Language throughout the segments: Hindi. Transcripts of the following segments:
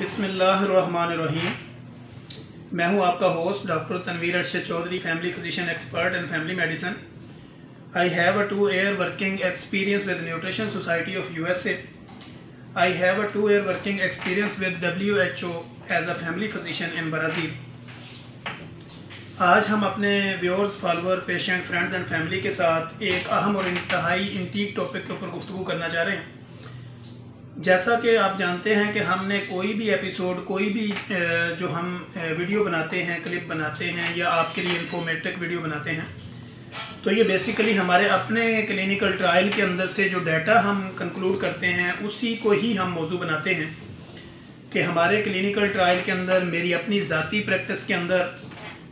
बिसमीम मैं हूँ आपका host doctor Tanveer Arshad Chaudhry family physician expert and family medicine I have a two year working experience with nutrition society of USA I have a two year working experience with W H O as a family physician in Brazil आज हम अपने viewers follower patient friends and family के साथ एक अहम और इंतहाई इंटीक टॉपिक के ऊपर गुफ्तु करना चाह रहे हैं। जैसा कि आप जानते हैं कि हमने कोई भी एपिसोड, कोई भी जो हम वीडियो बनाते हैं, क्लिप बनाते हैं या आपके लिए इंफॉर्मेटिव वीडियो बनाते हैं तो ये बेसिकली हमारे अपने क्लिनिकल ट्रायल के अंदर से जो डाटा हम कंक्लूड करते हैं, उसी को ही हम मौजू बनाते हैं कि हमारे क्लिनिकल ट्रायल के अंदर, मेरी अपनी ज़ाती प्रैक्टिस के अंदर,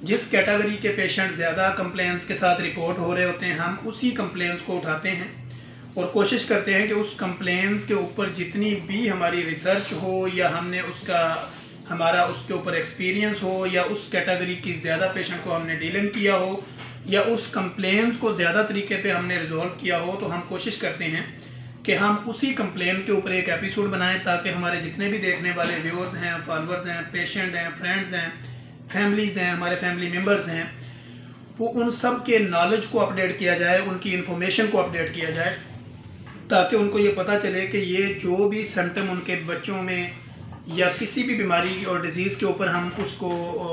जिस कैटेगरी के पेशेंट ज़्यादा कंप्लेंट्स के साथ रिपोर्ट हो रहे होते हैं, हम उसी कंप्लेंट्स को उठाते हैं। और कोशिश करते हैं कि उस कंप्लेंट्स के ऊपर जितनी भी हमारी रिसर्च हो या हमने उसका, हमारा उसके ऊपर एक्सपीरियंस हो या उस कैटेगरी की ज़्यादा पेशेंट को हमने डीलिंग किया हो या उस कंप्लेंट्स को ज़्यादा तरीके पे हमने रिजॉल्व किया हो तो हम कोशिश करते हैं कि हम उसी कंप्लेन के ऊपर एक एपिसोड बनाएँ ताकि हमारे जितने भी देखने वाले व्यूअर्स हैं फॉलोअर्स हैं पेशेंट हैं फ्रेंड्स हैं फैमिलीज़ हैं, हमारे फैमिली मेंबर्स हैं, वो उन सब के नॉलेज को अपडेट किया जाए, उनकी इन्फॉर्मेशन को अपडेट किया जाए। ताकि उनको ये पता चले कि ये जो भी सिम्टम उनके बच्चों में या किसी भी बीमारी और डिज़ीज़ के ऊपर हम उसको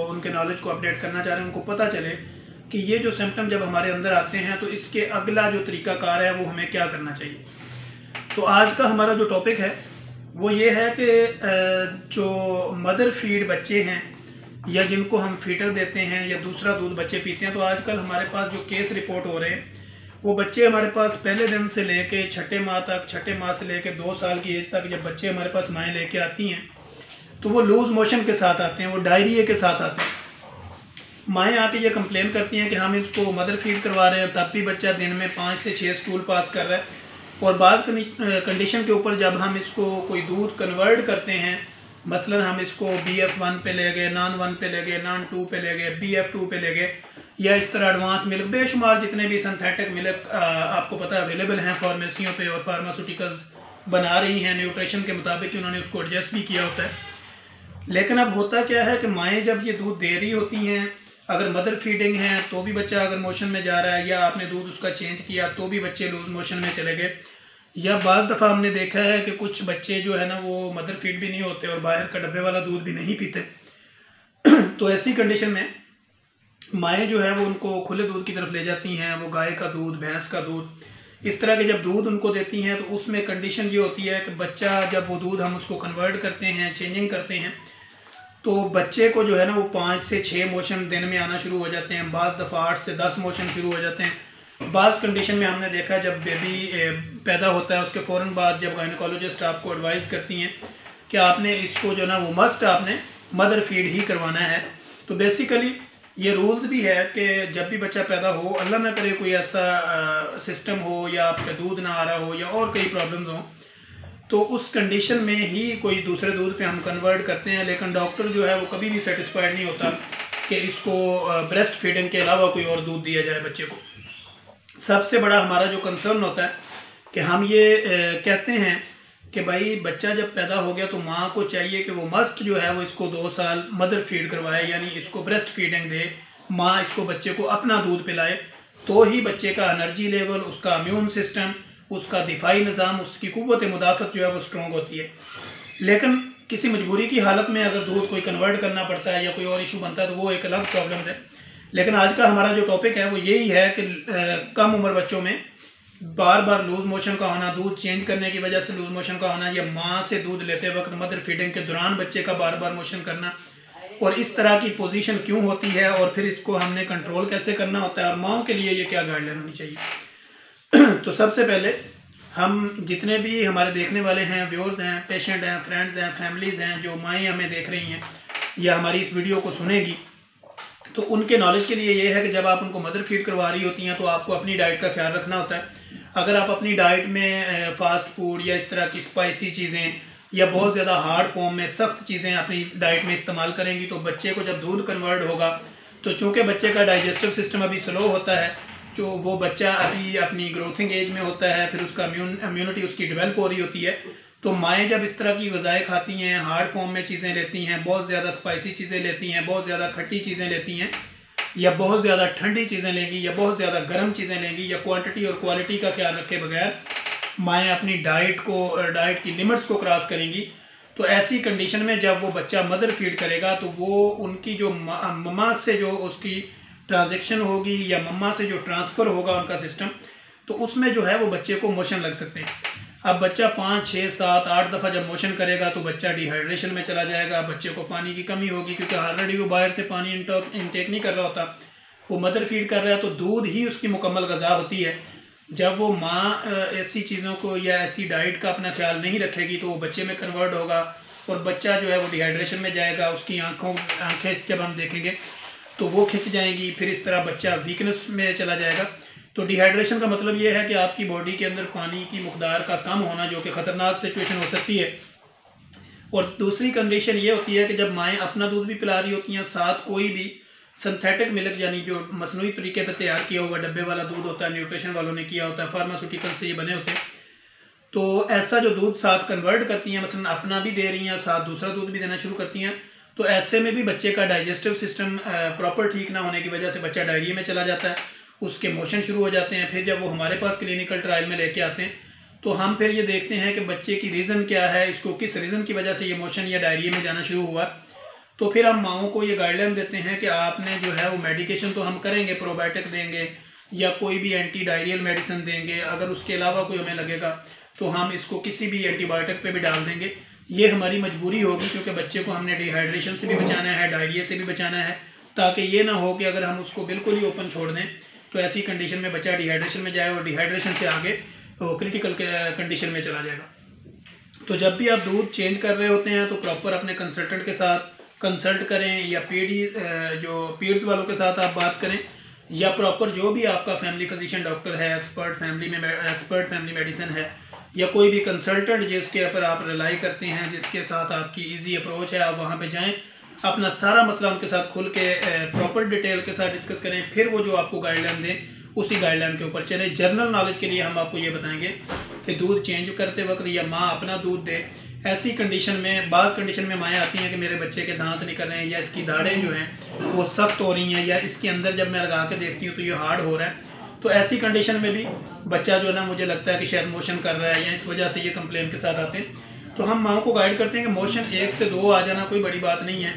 उनके नॉलेज को अपडेट करना चाह रहे हैं, उनको पता चले कि ये जो सिम्टम जब हमारे अंदर आते हैं तो इसके अगला जो तरीक़ाकार है वो हमें क्या करना चाहिए। तो आज का हमारा जो टॉपिक है, वो ये है कि जो मदर फ़ीड बच्चे हैं या जिनको हम फीटर देते हैं या दूसरा दूध बच्चे पीते हैं तो आजकल हमारे पास जो केस रिपोर्ट हो रहे हैं वो बच्चे हमारे पास पहले दिन से लेके छठे माह तक, छठे माह से लेके दो साल की एज तक जब बच्चे हमारे पास माएँ लेके आती हैं तो वो लूज़ मोशन के साथ आते हैं, वो डायरिए के साथ आते हैं। माएँ आके ये कंप्लेन करती हैं कि हम इसको मदर फ़ीड करवा रहे हैं, तब भी बच्चा दिन में पाँच से छः स्टूल पास कर रहा है। और बाज़ कंडीशन के ऊपर जब हम इसको कोई दूध कन्वर्ट करते हैं, मसलन हम इसको बी एफ़ वन पे ले गए नान वन पे ले गए नॉन टू पे ले गए बी एफ़ टू पे ले गए या इस तरह एडवांस मिल्क बेशुमार जितने भी सिंथेटिक मिल्क आपको पता है अवेलेबल हैं फार्मेसियों पे और फार्मास्यूटिकल्स बना रही हैं न्यूट्रिशन के मुताबिक उन्होंने उसको एडजस्ट भी किया होता है। लेकिन अब होता क्या है कि माएँ जब ये दूध दे रही होती हैं, अगर मदर फीडिंग है तो भी बच्चा अगर मोशन में जा रहा है या आपने दूध उसका चेंज किया तो भी बच्चे लूज मोशन में चले गए। या बाद दफ़ा हमने देखा है कि कुछ बच्चे जो है ना, वो मदर फ़ीड भी नहीं होते और बाहर का डब्बे वाला दूध भी नहीं पीते। तो ऐसी कंडीशन में माएँ जो है वो उनको खुले दूध की तरफ़ ले जाती हैं, वो गाय का दूध, भैंस का दूध। इस तरह के जब दूध उनको देती हैं तो उसमें कंडीशन ये होती है कि बच्चा जब वो दूध हम उसको कन्वर्ट करते हैं चेंजिंग करते हैं तो बच्चे को जो है ना वो पाँच से छः मोशन दिन में आना शुरू हो जाते हैं। बाज़ दफ़ा आठ से दस मोशन शुरू हो जाते हैं। बाज़ कंडीशन में हमने देखा जब बेबी पैदा होता है, उसके फ़ौर बाद जब गायनकोलॉजिस्ट आपको एडवाइस करती हैं कि आपने इसको जो ना वो मस्ट आपने मदर फ़ीड ही करवाना है। तो बेसिकली ये रूल्स भी है कि जब भी बच्चा पैदा हो, अल्लाह ना करे कोई ऐसा सिस्टम हो या आपका दूध ना आ रहा हो या और कई प्रॉब्लम्स हों तो उस कंडीशन में ही कोई दूसरे दूध पे हम कन्वर्ट करते हैं। लेकिन डॉक्टर जो है वो कभी भी सेटिस्फाइड नहीं होता कि इसको ब्रेस्ट फीडिंग के अलावा कोई और दूध दिया जाए बच्चे को। सबसे बड़ा हमारा जो कंसर्न होता है कि हम ये कहते हैं कि भाई बच्चा जब पैदा हो गया तो माँ को चाहिए कि वो मस्ट जो है वो इसको दो साल मदर फ़ीड करवाए, यानी इसको ब्रेस्ट फीडिंग दे। माँ इसको बच्चे को अपना दूध पिलाए। तो ही बच्चे का एनर्जी लेवल उसका इम्यून सिस्टम उसका दिफाई निज़ाम, उसकी कुत मुदाफ़त जो है वो स्ट्रॉन्ग होती है। लेकिन किसी मजबूरी की हालत में अगर दूध कोई कन्वर्ट करना पड़ता है या कोई और इशू बनता है तो वो एक अलग प्रॉब्लम है। लेकिन आज का हमारा जो टॉपिक है, वो यही है कि कम उम्र बच्चों में बार बार लूज मोशन का होना, दूध चेंज करने की वजह से लूज मोशन का होना, या माँ से दूध लेते वक्त मदर फीडिंग के दौरान बच्चे का बार बार मोशन करना। और इस तरह की पोजीशन क्यों होती है और फिर इसको हमने कंट्रोल कैसे करना होता है और माओ के लिए ये क्या गाइडलाइन होनी चाहिए? तो सबसे पहले हम जितने भी हमारे देखने वाले हैं व्यूअर्स हैं पेशेंट हैं फ्रेंड्स हैं फैमिलीज़ हैं, जो माएँ हमें देख रही हैं, या हमारी इस वीडियो को सुनेगी तो उनके नॉलेज के लिए ये है कि जब आप उनको मदर फ़ीड करवा रही होती हैं तो आपको अपनी डाइट का ख्याल रखना होता है। अगर आप अपनी डाइट में फास्ट फ़ूड या इस तरह की स्पाइसी चीज़ें या बहुत ज़्यादा हार्ड फॉर्म में सख्त चीज़ें अपनी डाइट में इस्तेमाल करेंगी तो बच्चे को जब दूध कन्वर्ट होगा तो चूँकि बच्चे का डाइजेस्टिव सिस्टम अभी स्लो होता है जो वो बच्चा अभी अपनी ग्रोथिंग एज में होता है, फिर उसका इम्यूनिटी उसकी डेवलप हो रही होती है तो माएँ जब इस तरह की गज़ाएँ खाती हैं हार्ड फॉर्म में चीज़ें लेती हैं, बहुत ज़्यादा स्पाइसी चीज़ें लेती हैं, बहुत ज़्यादा खट्टी चीज़ें लेती हैं, या बहुत ज़्यादा ठंडी चीज़ें लेंगी, या बहुत ज़्यादा गर्म चीज़ें लेंगी, या क्वांटिटी और क्वालिटी का ख्याल रखे बगैर, माएँ अपनी डाइट को डाइट की लिमिट्स को क्रॉस करेंगी। तो ऐसी कंडीशन में जब वो बच्चा मदर फ़ीड करेगा तो वो उनकी जो मम्मा से जो उसकी ट्रांजेक्शन होगी, या मम्मा से जो ट्रांसफ़र होगा उनका सिस्टम तो उसमें जो है वो बच्चे को मोशन लग सकते हैं। अब बच्चा पाँच छः सात, आठ दफ़ा जब मोशन करेगा तो बच्चा डिहाइड्रेशन में चला जाएगा बच्चे को पानी की कमी होगी क्योंकि ऑलरेडी वो बाहर से पानी इंटेक नहीं कर रहा होता। वो मदर फ़ीड कर रहा है तो दूध ही उसकी मुकम्मल गज़ा होती है। जब वो माँ ऐसी चीज़ों को या ऐसी डाइट का अपना ख्याल नहीं रखेगी तो वो बच्चे में कन्वर्ट होगा और बच्चा जो है वो डिहाइड्रेशन में जाएगा, उसकी आँखों, आँखें जब हम देखेंगे तो वो खिंच जाएँगी, फिर इस तरह बच्चा वीकनेस में चला जाएगा। तो डिहाइड्रेशन का मतलब ये है कि आपकी बॉडी के अंदर पानी की मकदार का कम होना जो कि ख़तरनाक सिचुएशन हो सकती है। और दूसरी कंडीशन ये होती है कि जब माएँ अपना दूध भी पिला रही होती हैं, साथ कोई भी सिंथेटिक मिल्क यानी जो मसनू तरीके पर तैयार किया हुआ डब्बे वाला दूध होता है न्यूट्रिशन वालों ने किया होता है फार्मास्यूटिकल से ये बने होते हैं। तो ऐसा जो दूध साथ कन्वर्ट करती हैं, मसलन अपना भी दे रही हैं, साथ दूसरा दूध भी देना शुरू करती हैं तो ऐसे में भी बच्चे का डाइजेस्टिव सिस्टम प्रॉपर ठीक ना होने की वजह से बच्चा डायरिया में चला जाता है। उसके मोशन शुरू हो जाते हैं, फिर जब वो हमारे पास क्लिनिकल ट्रायल में लेके आते हैं तो हम फिर ये देखते हैं कि बच्चे की रीज़न क्या है, इसको किस रीज़न की वजह से ये मोशन या डायरिया में जाना शुरू हुआ। तो फिर हम माओ को ये गाइडलाइन देते हैं कि आपने जो है वो मेडिकेशन तो हम करेंगे प्रोबायोटिक देंगे, या कोई भी एंटी डायरियल मेडिसिन देंगे, अगर उसके अलावा कोई हमें लगेगा तो हम इसको किसी भी एंटीबायोटिक पे भी डाल देंगे। ये हमारी मजबूरी होगी, क्योंकि बच्चे को हमने डिहाइड्रेशन से भी बचाना है डायरिया से भी बचाना है, ताकि ये ना हो कि अगर हम उसको बिल्कुल ही ओपन छोड़ दें तो ऐसी कंडीशन में बच्चा डिहाइड्रेशन में जाए और डिहाइड्रेशन से आगे तो क्रिटिकल कंडीशन में चला जाएगा। तो जब भी आप दूध चेंज कर रहे होते हैं तो प्रॉपर अपने कंसल्टेंट के साथ कंसल्ट करें या पीडी जो पीड्स वालों के साथ आप बात करें या प्रॉपर जो भी आपका फैमिली फिजिशियन डॉक्टर है एक्सपर्ट फैमिली में एक्सपर्ट फैमिली मेडिसिन है, या कोई भी कंसल्टेंट जिसके ऊपर आप रिलाई करते हैं, जिसके साथ आपकी इजी अप्रोच है, आप वहाँ पे जाएँ अपना सारा मसला उनके साथ खुल के प्रॉपर डिटेल के साथ डिस्कस करें, फिर वो जो आपको गाइडलाइन दें, उसी गाइडलाइन के ऊपर चले। जनरल नॉलेज के लिए हम आपको ये बताएँगे कि दूध चेंज करते वक्त या माँ अपना दूध दे। ऐसी कंडीशन में, बाज़ कंडीशन में माएँ आती हैं कि मेरे बच्चे के दांत निकल रहे हैं या इसकी दाढ़ें जो हैं, वो सख्त हो रही हैं या इसके अंदर जब मैं लगा के देखती हूँ तो ये हार्ड हो रहा है। तो ऐसी कंडीशन में भी बच्चा जो है ना, मुझे लगता है कि शायद मोशन कर रहा है या इस वजह से ये कंप्लेन के साथ आते हैं। तो हम माओ को गाइड करते हैं कि मोशन एक से दो आ जाना कोई बड़ी बात नहीं है।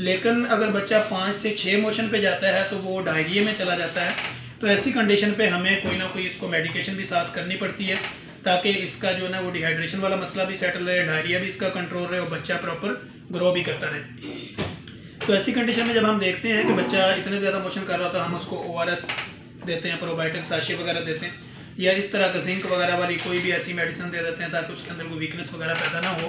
लेकिन अगर बच्चा पाँच से छः मोशन पे जाता है तो वो डायरिए में चला जाता है। तो ऐसी कंडीशन पे हमें कोई ना कोई इसको मेडिकेशन भी साथ करनी पड़ती है, ताकि इसका जो है ना वो डिहाइड्रेशन वाला मसला भी सेटल रहे डायरिया भी इसका कंट्रोल रहे और बच्चा प्रॉपर ग्रो भी करता रहे। तो ऐसी कंडीशन में जब हम देखते हैं कि बच्चा इतने ज़्यादा मोशन कर रहा था, हम उसको ओआरएस देते हैं प्रोबायोटिक साशे वगैरह देते हैं। या इस तरह का जिंक वगैरह वाली कोई भी ऐसी मेडिसिन दे देते हैं ताकि उसके अंदर कोई वीकनेस वगैरह पैदा ना हो।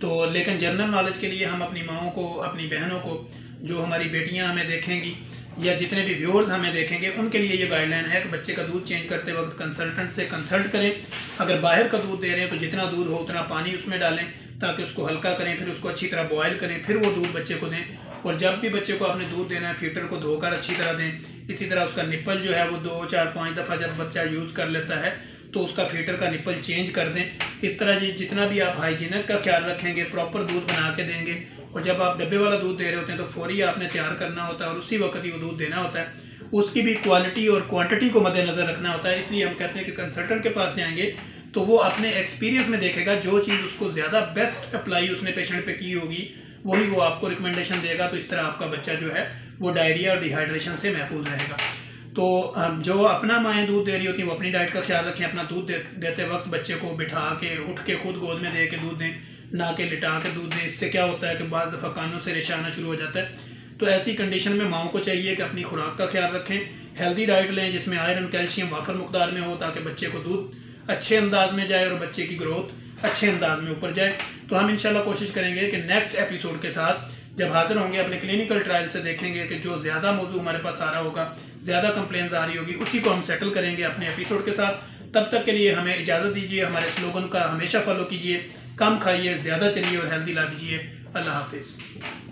तो लेकिन जनरल नॉलेज के लिए हम अपनी माओ को, अपनी बहनों को, जो हमारी बेटियाँ हमें देखेंगी या जितने भी व्यूअर्स हमें देखेंगे, उनके लिए ये गाइडलाइन है कि बच्चे का दूध चेंज करते वक्त कंसल्टेंट से कंसल्ट करें। अगर बाहर का दूध दे रहे हैं तो जितना दूध हो उतना पानी उसमें डालें ताकि उसको हल्का करें, फिर उसको अच्छी तरह बॉयल करें, फिर वो दूध बच्चे को दें। और जब भी बच्चे को आपने दूध देना है फीटर को धोकर अच्छी तरह दें, इसी तरह उसका निप्पल जो है वो दो, चार, पाँच दफ़ा जब बच्चा यूज़ कर लेता है तो उसका फीटर का निप्पल चेंज कर दें। इस तरह जी, जितना भी आप हाइजीनिक का ख्याल रखेंगे प्रॉपर दूध बना के देंगे, और जब आप डब्बे वाला दूध दे रहे होते हैं तो फौरी आपने तैयार करना होता है और उसी वक्त ही वो दूध देना होता है। उसकी भी क्वालिटी और क्वांटिटी को मद्देनज़र रखना होता है, इसलिए हम कहते हैं कि कंसल्टेंट के पास जाएँगे तो वो अपने एक्सपीरियंस में देखेगा, जो चीज़ उसको ज़्यादा बेस्ट अप्लाई उसने पेशेंट पे की होगी वही वो आपको रिकमेंडेशन देगा तो इस तरह आपका बच्चा जो है वो डायरिया और डिहाइड्रेशन से महफूज रहेगा। तो जो अपना माएँ दूध दे रही होती हैं वो अपनी डाइट का ख्याल रखें अपना दूध दे, देते वक्त बच्चे को बिठा के उठ के खुद गोद में दे के दूध दें ना के लिटा के दूध दें। इससे क्या होता है कि बाज़ दफ़ा कानों से रेशा आना शुरू हो जाता है। तो ऐसी कंडीशन में माओ को चाहिए कि अपनी खुराक का ख्याल रखें। हेल्दी डाइट लें जिसमें आयरन कैल्शियम वाफर मकदार में हो ताकि बच्चे को दूध अच्छे अंदाज में जाए और बच्चे की ग्रोथ अच्छे अंदाज में ऊपर जाए। तो हम इनशाला कोशिश करेंगे कि नेक्स्ट एपिसोड के साथ जब हाजिर होंगे, अपने क्लिनिकल ट्रायल से देखेंगे कि जो ज़्यादा मौजू हमारे पास आ रहा होगा, ज़्यादा कंप्लेन आ रही होगी, उसी को हम सेटल करेंगे अपने एपिसोड के साथ। तब तक के लिए हमें इजाज़त दीजिए, हमारे स्लोगन का हमेशा फॉलो कीजिए, कम खाइए, ज़्यादा चलिए और हेल्दी ला दीजिए अल्लाह हाफिज़।